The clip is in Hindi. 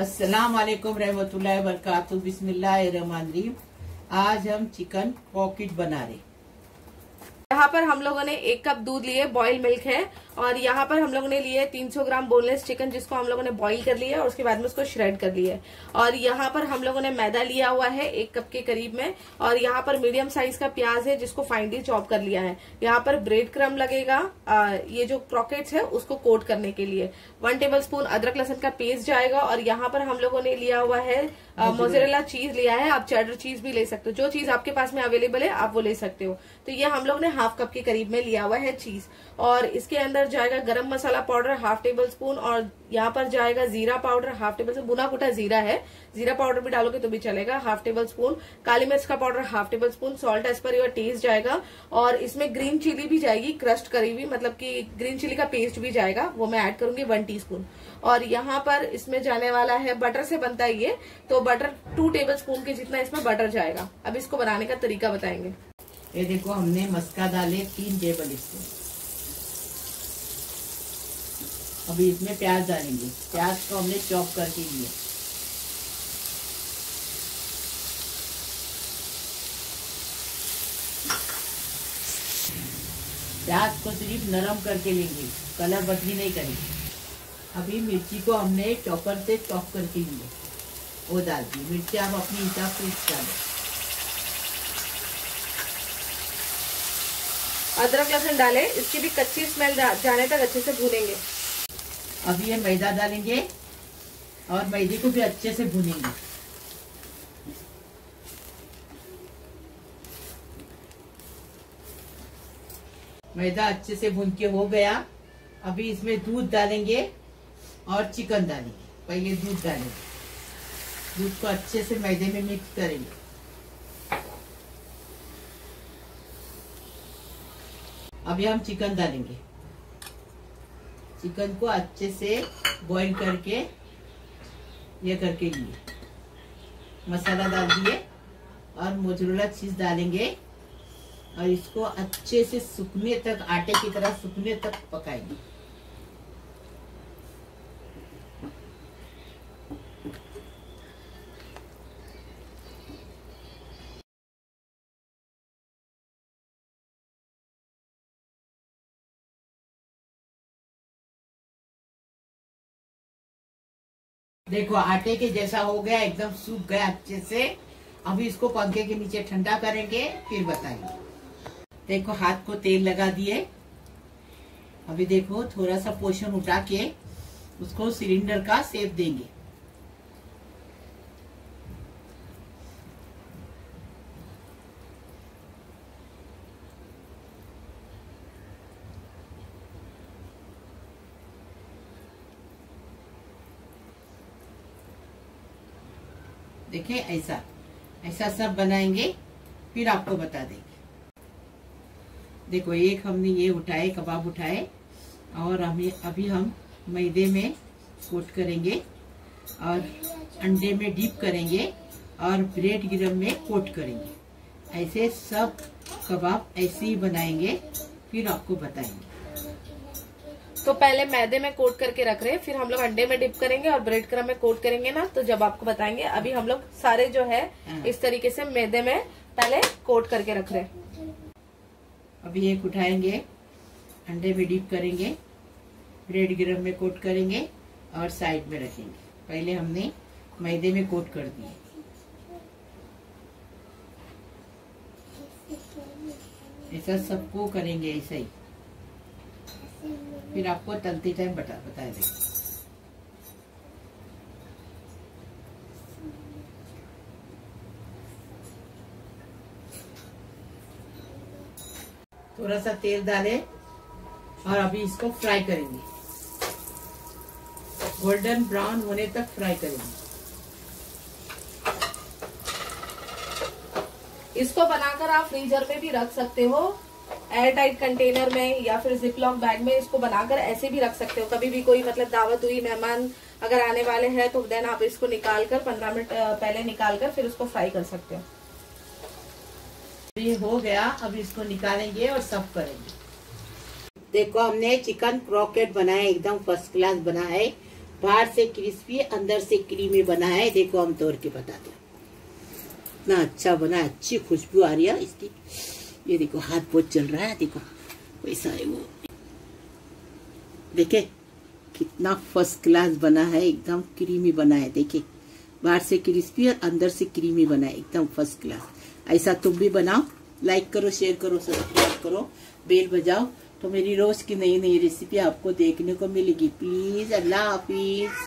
अस्सलाम वालेकुम रहमतुल्लाहि रहीम आज हम चिकन पॉकेट बना रहे यहाँ पर हम लोगों ने एक कप दूध लिए बॉयल मिल्क है। और यहाँ पर हम लोगों ने लिए 300 ग्राम बोनलेस चिकन जिसको हम लोगों ने बॉईल कर लिया है और उसके बाद में उसको श्रेड कर लिया है। और यहाँ पर हम लोगों ने मैदा लिया हुआ है एक कप के करीब में और यहाँ पर मीडियम साइज़ का प्याज है जिसको फाइनली चॉप कर लिया है। यहाँ पर ब्रेड क्रम लगेगा आ, ये जो क्रॉकेट्स है उसको कोट करने के लिए। वन टेबल स्पून अदरक लहसन का पेस्ट जाएगा और यहाँ पर हम लोगों ने लिया हुआ है मोजरेला चीज़ लिया है। आप चेडर चीज़ भी ले सकते हो। जो चीज़ आपके पास में अवेलेबल है आप वो ले सकते हो। तो ये हम लोग ने हाफ़ कप के करीब में लिया हुआ है चीज़ और इसके अंदर जाएगा garam masala powder half tablespoon और यहाँ पर जाएगा जीरा पाउडर हाफ़ टेबल स्पून बुना कुटा जीरा है। जीरा पाउडर भी डालोगे तो भी चलेगा। हाफ़ टेबल स्पून काली मिर्च का powder half tablespoon salt as per your taste जाएगा। और इसमें ग्रीन चिली भी जाएगी, क्रस्ट करी हुई मतलब कि ग्रीन चिली का पेस्ट भी जाएगा। वो मैं ऐड करूँगी वन टी और यहाँ पर इसमें जाने वाला है बटर से बनता है ये। तो बटर टू टेबल स्पून के जितना इसमें बटर जाएगा। अब इसको बनाने का तरीका बताएँगे। ये देखो, हमने मस्का डाले तीन टेबल स्पून अभी इसमें प्याज डालेंगे। प्याज को हमने चॉप करके लिए प्याज को सिर्फ़ नरम करके लेंगे। कलर बदली नहीं करेंगे। अभी मिर्ची को हमने चॉपर से चॉप करके लिए वो डाल दी मिर्ची आप अपने हिसाब से डालें। अदरक लहसुन डालें। इसकी भी कच्ची स्मेल जाने तक अच्छे से भूनेंगे। अब ये मैदा डालेंगे और मैदे को भी अच्छे से भूनेंगे। मैदा अच्छे से भून के हो गया। अभी इसमें दूध डालेंगे और चिकन डालेंगे। पहले दूध डालेंगे। दूध को अच्छे से मैदे में मिक्स करेंगे। अभी हम चिकन डालेंगे। चिकन को अच्छे से बॉईल करके ये करके लिए। मसाला डाल दिए और मोजरूला चीज़ डालेंगे और इसको अच्छे से सूखने तक, आटे की तरह सूखने तक पकाएँगे। देखो, आटे के जैसा हो गया, एकदम सूख गया अच्छे से। अभी इसको पंखे के नीचे ठंडा करेंगे, फिर बताएँगे। देखो, हाथ को तेल लगा दिए। अभी देखो, थोड़ा सा पोषण उठा के उसको सिलेंडर का सेप देंगे। देखें, ऐसा। ऐसा सब बनाएँगे, फिर आपको बता देंगे। देखो, एक हमने ये उठाए, कबाब उठाए, और हमें, अभी हम मैदे में कोट करेंगे, और अंडे में डीप करेंगे, और ब्रेड गिरम में कोट करेंगे। ऐसे सब कबाब ऐसे ही बनाएँगे, फिर आपको बताएँगे। तो पहले मैदे में कोट करके रख रहे हैं फिर हम लोग अंडे में डिप करेंगे और ब्रेड क्रम में कोट करेंगे ना तो जब आपको बताएँगे अभी हम लोग सारे जो है हाँ। इस तरीके से मैदे में पहले कोट करके रख रहे हैं। अभी एक उठाएँगे अंडे में डिप करेंगे ब्रेड गिरम में कोट करेंगे और साइड में रखेंगे। पहले हमने मैदे में कोट कर दिए। ऐसा सबको करेंगे ऐसा ही। फिर आपको तलते टाइम बता बता देंगे थोड़ा सा तेल डालें और अभी इसको फ्राई करेंगे। गोल्डन ब्राउन होने तक फ्राई करेंगे। इसको बनाकर आप फ्रीजर में भी रख सकते हो। एयर टाइट कंटेनर में या फिर जिपलॉक बैग में इसको बनाकर ऐसे भी रख सकते हो। कभी भी कोई मतलब दावत हुई मेहमान अगर आने वाले हैं तो देन आप इसको निकाल कर पंद्रह मिनट पहले निकाल कर फिर उसको फ्राई कर सकते हो। ये हो गया अब इसको निकालेंगे और सब करेंगे। देखो हमने चिकन क्रॉकेट बनाया एकदम फ़र्स्ट क्लास बना है। बाहर से क्रिस्पी अंदर से क्रीमी बना है। देखो हम तोड़ के बताते हैं। इतना अच्छा बना अच्छी खुशबू आ रही है इसकी। ये देखो, हाथ बहुत चल रहा है, देखो वैसा है वो। देखे, कितना फ़र्स्ट क्लास बना है, एकदम क्रीमी बना है, देखे। बाहर से क्रिस्पी और अंदर से क्रीमी बना है, एकदम फ़र्स्ट क्लास ऐसा तुम भी बनाओ लाइक करो शेयर करो सब्सक्राइब करो बेल बजाओ तो मेरी रोज की नई नई रेसिपी आपको देखने को मिलेगी। प्लीज़ अल्लाह हाफिज